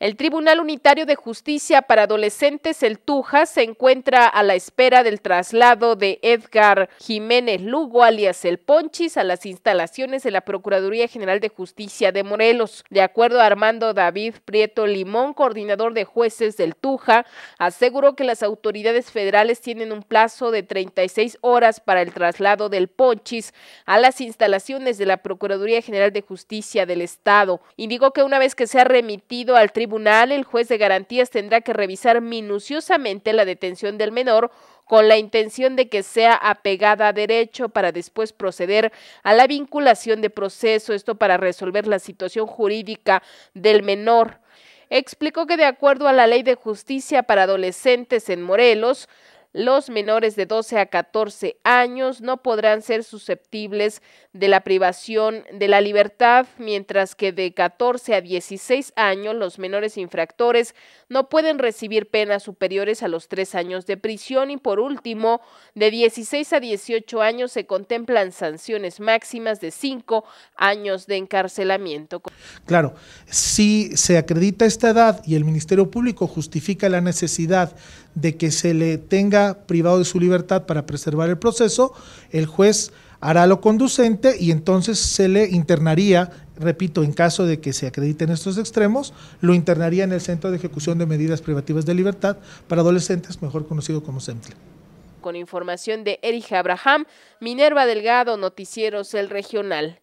El Tribunal Unitario de Justicia para Adolescentes, el TUJA, se encuentra a la espera del traslado de Edgar Jiménez Lugo, alias El Ponchis, a las instalaciones de la Procuraduría General de Justicia de Morelos. De acuerdo a Armando David Prieto Limón, coordinador de jueces del TUJA, aseguró que las autoridades federales tienen un plazo de 36 horas para el traslado del Ponchis a las instalaciones de la Procuraduría General de Justicia del Estado. Indicó que una vez que sea remitido al tribunal, el juez de garantías tendrá que revisar minuciosamente la detención del menor con la intención de que sea apegada a derecho para después proceder a la vinculación de proceso, esto para resolver la situación jurídica del menor. Explicó que de acuerdo a la Ley de Justicia para Adolescentes en Morelos, los menores de 12 a 14 años no podrán ser susceptibles de la privación de la libertad, mientras que de 14 a 16 años los menores infractores no pueden recibir penas superiores a los tres años de prisión y por último, de 16 a 18 años se contemplan sanciones máximas de 5 años de encarcelamiento. Claro, si se acredita esta edad y el Ministerio Público justifica la necesidad de que se le tenga privado de su libertad para preservar el proceso, el juez hará lo conducente y entonces se le internaría, repito, en caso de que se acrediten estos extremos, lo internaría en el Centro de Ejecución de Medidas Privativas de Libertad para Adolescentes, mejor conocido como CEMTLE. Con información de Erika Abraham, Minerva Delgado, Noticieros El Regional.